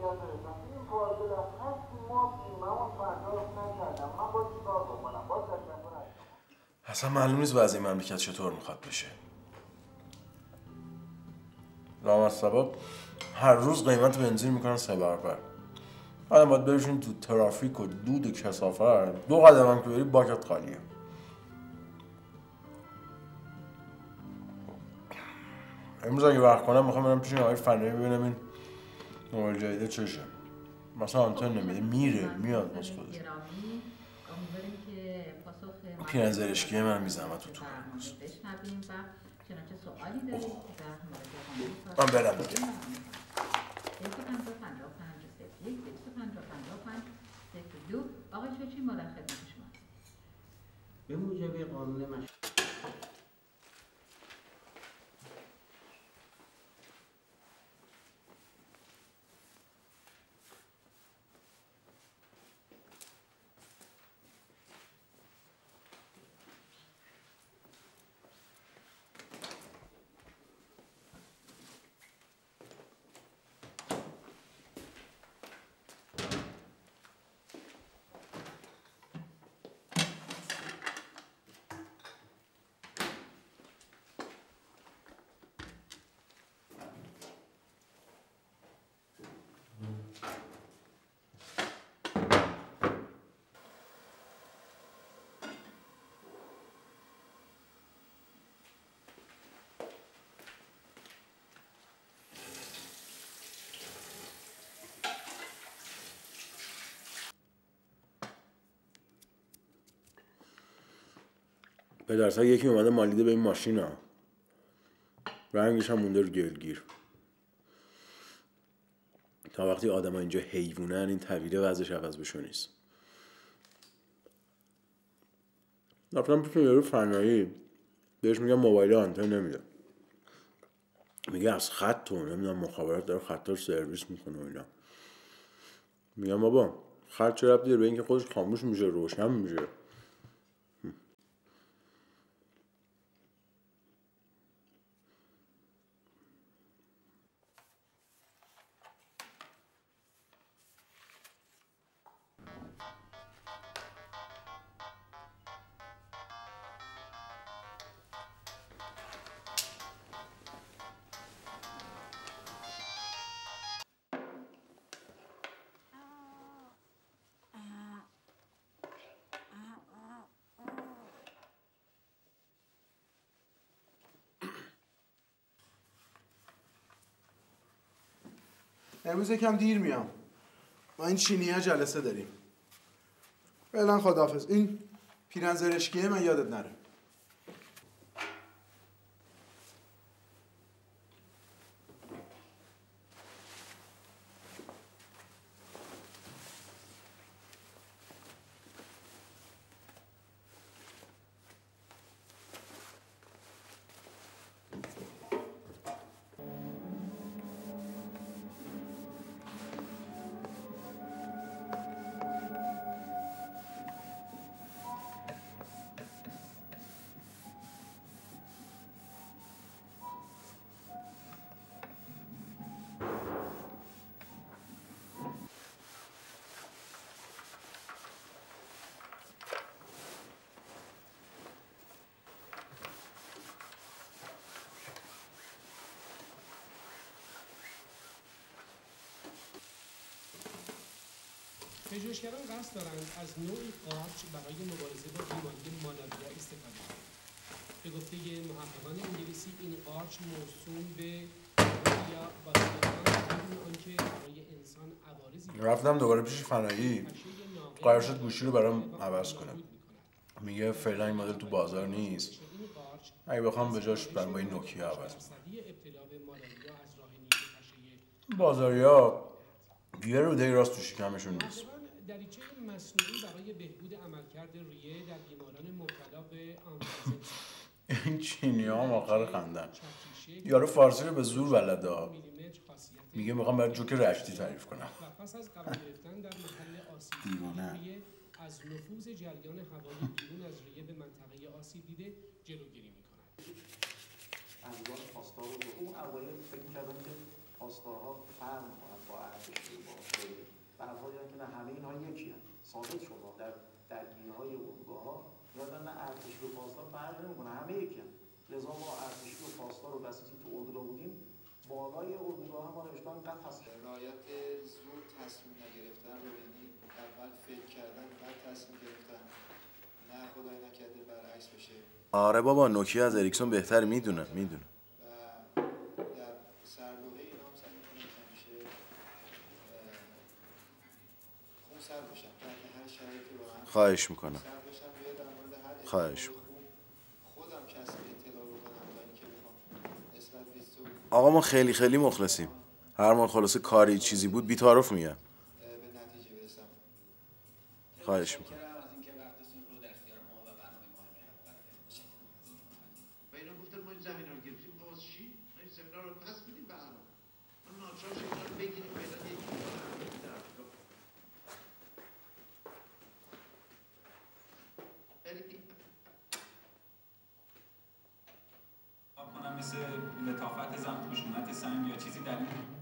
این من با با از اصلا معلوم نیست وضع مملکت چطور می‌خواد بشه. لامصبا هر روز قیمت بنزین می‌کنن سه برابر. بعدم باید برشین تو ترافیک و دود و کسافت دو قدم هم که بری باکت خالیه. امروز اگه وقت کنم می‌خوام برم پیش آقای فنایی ببینم این جدیده چشه. مثلا آنتن نمیده میره میاد باز خودش. امیدواریم که زرشکی من بی زحمت تو. تو برنامه بشنویم و چنانچه سوالی دارید که در مورد من برم دیگه. سازمان 250 250 252 آقای چوچی ما در خدمت شما به موجب قانون مش... درصد یکی اومده مالیده به این ماشین ها رنگش هم مونده رو گلگیر. تا وقتی آدم اینجا حیوانن این طویله وضعش عوض بشو نیست. رفتم پیش یارو فنایی. بهش میگم موبایل آنتن نمیده میگه از خط تو نمی‌دونم مخابرات داره خط رو سرویس می‌کنه و اینا. میگم بابا خط چه ربطی به اینکه خودش خاموش میشه روشن میشه. امروز یکم دیر میام. با این چینی ها جلسه داریم. فعلا خداحافظ. این پیرن زرشکیه من یادت نره. پژوهشگران قصد دارند از نوعی قارچ برای مبارزه با بیماری مالاریا استفاده کنند. به گفته محققان انگلیسی این قارچ موسوم به برای انسان رفتم دوباره پیش فنایی قرار شد گوشی رو برام عوض کنم. میگه فعلا این مدل تو بازار نیست. اگه بخوام به جاش برام با این نوکیا عوض بازاریا یه روده راست تو شکمشون نیست. دریچه مصنوعی برای بهبود عملکرد ریه در بیماران مبتلا به این چینی ها آخر خندن یارو فارسی رو به زور بلده ها. میگه می‌خوام برای جوک رشتی تعریف کنم پس از قرار گرفتن در محل آسیب دیوانه. از نفوذ جریان هوایی بیرون از ریه به منطقه آسیب دیده جلوگیری می‌کند. انجام پاستا رو اون اوایل فکر کردم که پاسدارها فرق می‌کنن با ارتش و با حال که نه همه اینها یکی هم. ثابت شد. در درگیری های اردوگاه ها یادن نه ارتش و پاسدار فرق نمی‌کنه. همه یکی هم. لذا ما ارتش و پاسدار و بسیجی تو اردوگاه بودیم. بالای اردوگاه هم ما نوشتن قد هست. رعایت زود تصمیم نگرفتن رو یعنی اول فکر کردن بعد تصمیم گرفتن. نه خدای نکرده برعکس بشه. آره بابا نوکیا از اریکسون بهتر می‌دونه می‌دونه و در سرلوحه اینا هم سعی می‌کنم که همیشه اه، خون سر باشم تحت هر شرایطی واقعا خواهش می‌کنم سر باشم بیاد در مورد هر خواهش اتفاق خوب خودم کسی اطلاع رو بدم و اینکه بخوام نسبت به تو آقا ما خیلی خیلی مخلصیم. هر مال خلاصه کاری چیزی بود بی‌تعارف میگم. خواهش می‌کنم متشکرم از اینکه وقتتون رو در اختیار ما و برنامه مهمی هم قرار دادید. و اینا گفتن ما این زمین رو گرفتیم باز چی؟ ما این زمین رو پس میدیم به همون ما ناچار شدیم اینا رو بگیریم فعلا یکی رو در افریقا. ولی مثل لطافت زن خشونت سنگ یا چیزی در این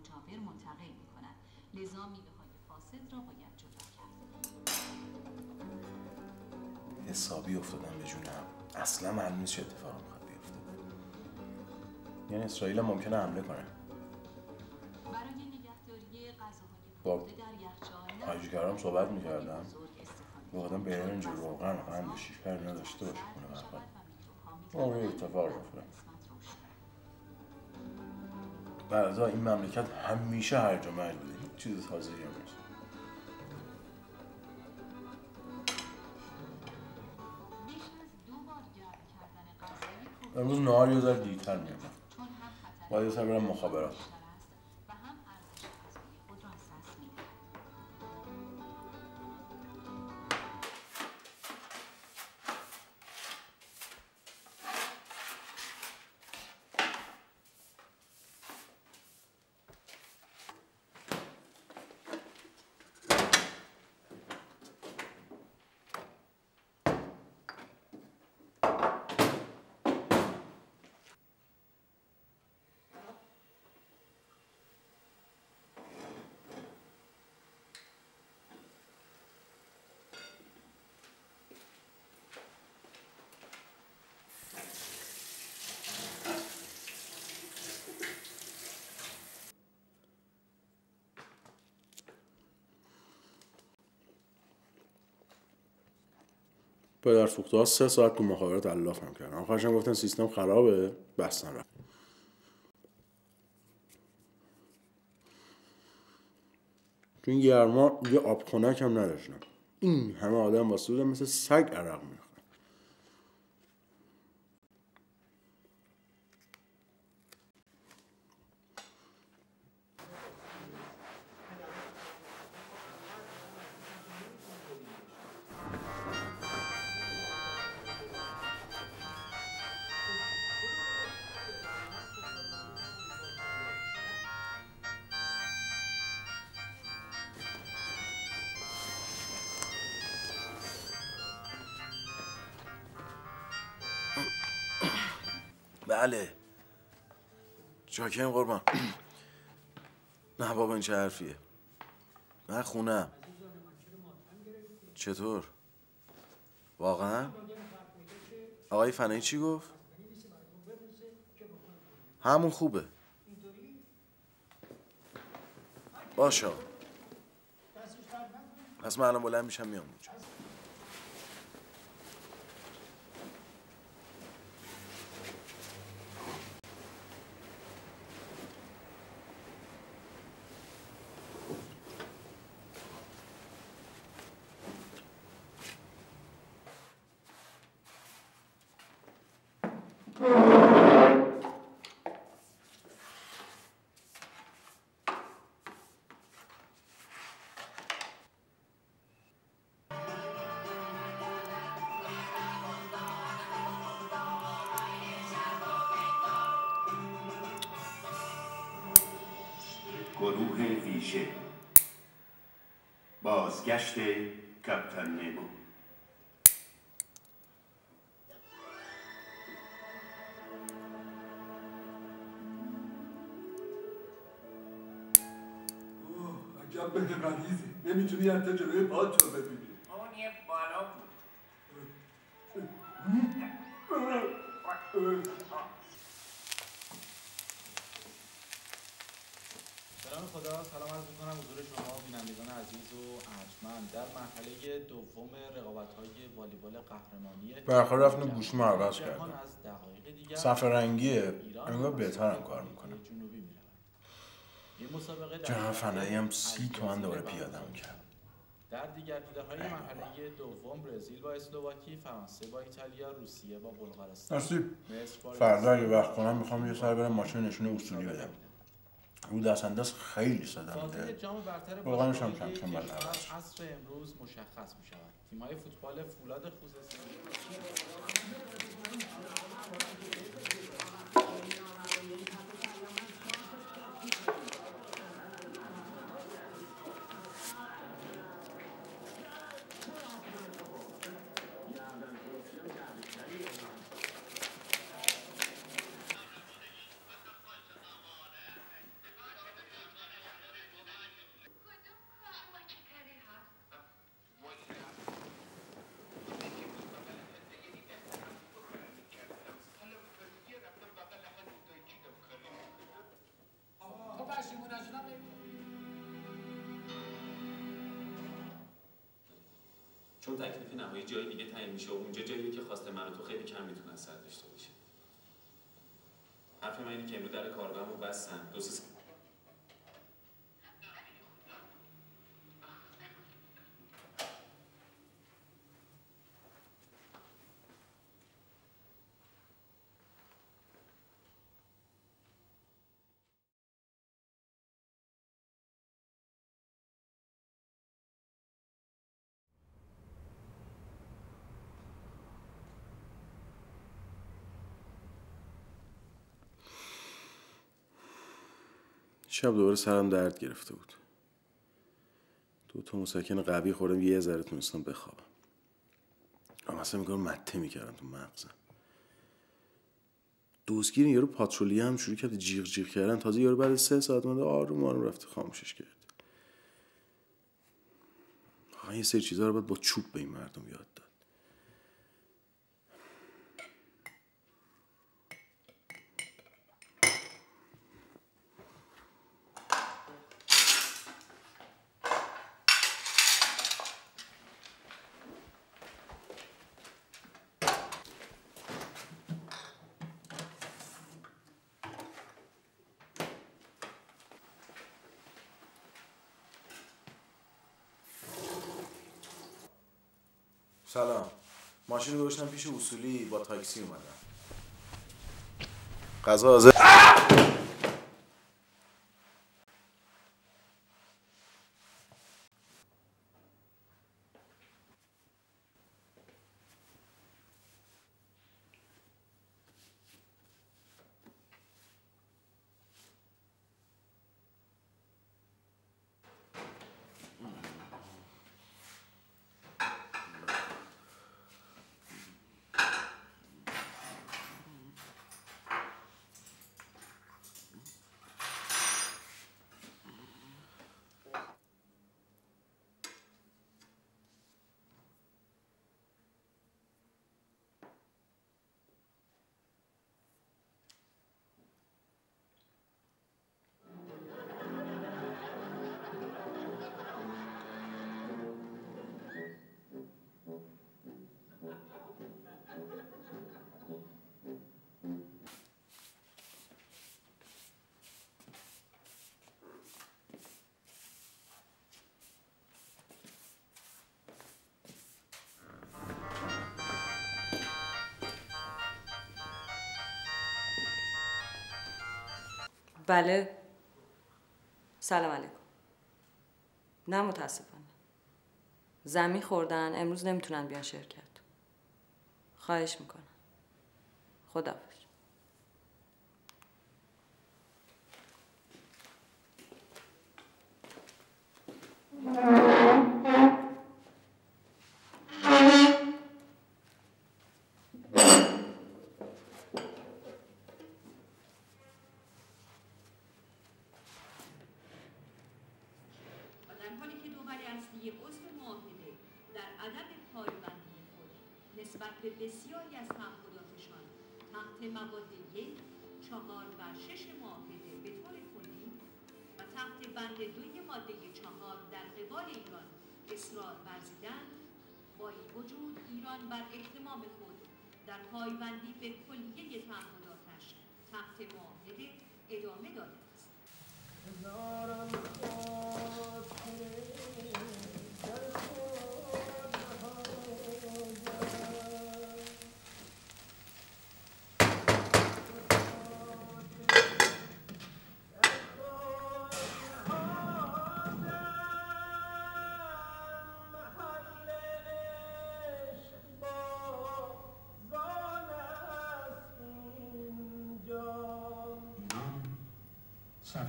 مجاور منتقل می کند. لذا میوه های فاسد را باید جدا کرد. حسابی افتادم به جونم اصلا معلوم نیست چه اتفاقی می‌خواد بیفته یعنی اسرائیل هم ممکنه حمله کنه برای نگهداری غذاهای در یخچال حاجیگرام صحبت می‌کردم گفتم برنج روغن و قند و شیشکر اینا داشته باشه خونه می برخواد اون اتفاق افتاد. بعضا این مملکت همیشه هرج و مرج بوده هیچ چیز تازه هم نیست. امروز نهار یه ذره دیرتر خطر باید یه برم مخابرات. پدر سوخته ها سه ساعت تو مخابرات الاف هم کردن. آخرش هم گفتن سیستم خرابه بستن رفت. تو این گرما یه آب خنک هم نداشتن این همه آدم واسه بودن مثل سگ عرق میریختن بله. چاکرم قربان. نه بابا این چه حرفیه؟ من خونم. چطور؟ واقعا؟ آقای فنایی چی گفت؟ همون خوبه. باشه. پس من بلند میشم میام. گروه ویژه. بازگشت کپتن نمو عجب به غلیظی نمی‌تونی حتی جلوی پات رو ببینی. اون یه بالا بود. سلام خدا سلام عرض می‌کنم حضور شما بینندگان عزیز و ارجمند. در مرحله دوم رقابت های والیبال قهرمانی برخور رفتن گوشیم عوض کردم از دقایق دیگر صفحه رنگیه ایران انگار به بهترم کار می‌کنه. جنوبی کشور فنایی هم سی تومن برگزار پیادم می‌شود. کرد. در دیگر تورهای مرحله دوم برزیل با اسلواکی، فرانسه با ایتالیا، روسیه با بلغارستان، با فردا اگه وقت کنم می‌خوام یه سر برم ماشین نشون اصولی بدم. رو دست انداز خیلی صدا میده. واقعاش هم کم کم. عصر امروز مشخص می شود تیم‌های فوتبال فولاد خوزستان چون تکلیف نهایی جای دیگه تعیین میشه و اونجا جاییه که خواست من تو خیلی کم می‌تونن سر داشته باشه حرف من اینه که امروز در کارگاهمو بستن. دو سه شب دوباره سرم درد گرفته بود. دو تا مسکن قوی خوردم یه ذره تونستم بخوابم. اما اصلا میگم مته می‌کردم تو مغزم. دوزگیر یارو پاترولی هم شروع کرد جیغ جیغ کردن. تازه یارو بعد سه ساعت مونده آروم آروم رفته خاموشش کرد. واقعا یه سری چیزها رو باید با چوب به این مردم یاد داد سلام ماشین رو پیش اصولی با تاکسی اومدم. غذا حاضر بله. سلام علیکم. نه متاسفانه. زمین خوردن امروز نمی‌تونن بیان شرکت. خواهش می‌کنم. خداحافظ. عضو معاهده در عدم پایبندی خود نسبت به بسیاری از تعهداتشان تحت مواد یک چهار و شش معاهده به طور کلی و تحت بند دوی ماده چهار در قبال ایران اصرار ورزیدند با این وجود ایران بر احتمام خود در پایبندی به کلیه تعهداتش تحت معاهده ادامه داده است.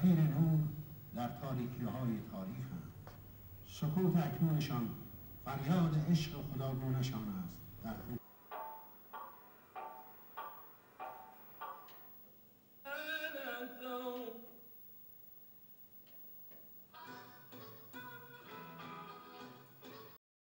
سفیر نور در تاریکی های تاریخ هم. سکوت اکنونشان فریاد عشق خداگونشان است در